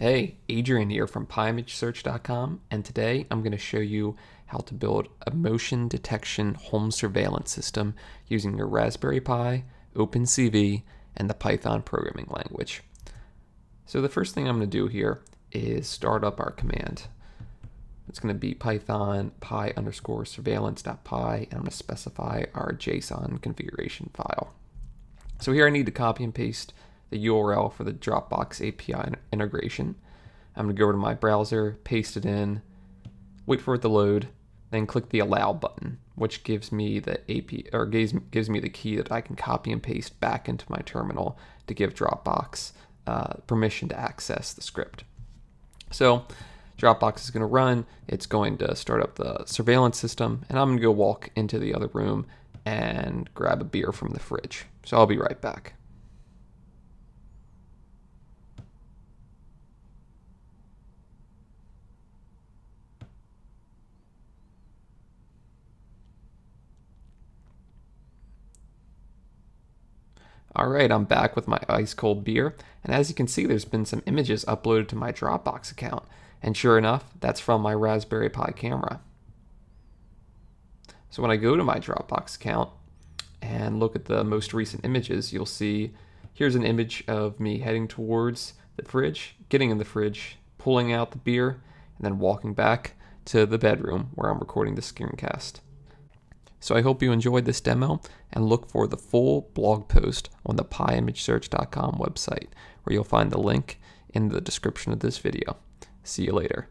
Hey, Adrian here from PyImageSearch.com, and today I'm going to show you how to build a motion detection home surveillance system using your Raspberry Pi, OpenCV, and the Python programming language. So the first thing I'm going to do here is start up our command. It's going to be python pi underscore surveillance.py, and I'm going to specify our JSON configuration file. So here I need to copy and paste the URL for the Dropbox API integration. I'm going to go over to my browser, paste it in, wait for it to load, then click the allow button, which gives me the API or gives, gives me the key that I can copy and paste back into my terminal to give Dropbox uh, permission to access the script. So Dropbox is going to run, it's going to start up the surveillance system, and I'm going to go walk into the other room and grab a beer from the fridge. So I'll be right back. Alright, I'm back with my ice cold beer, and as you can see there's been some images uploaded to my Dropbox account, and sure enough, that's from my Raspberry Pi camera. So when I go to my Dropbox account and look at the most recent images, you'll see here's an image of me heading towards the fridge, getting in the fridge, pulling out the beer, and then walking back to the bedroom where I'm recording the screencast. So I hope you enjoyed this demo and look for the full blog post on the PyImageSearch.com website where you'll find the link in the description of this video. See you later.